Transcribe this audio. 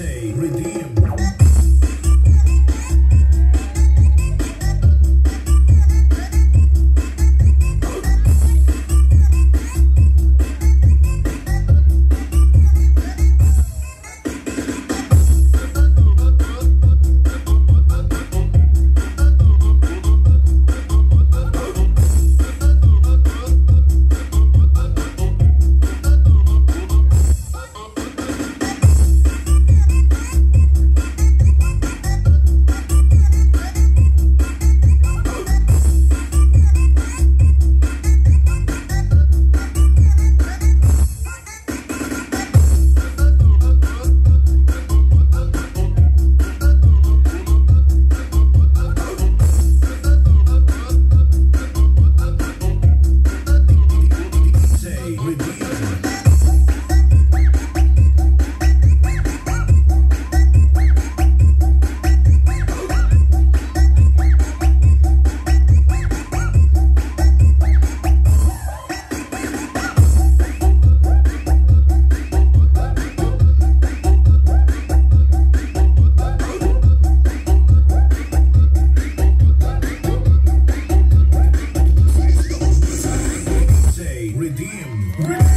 USA redeem DM.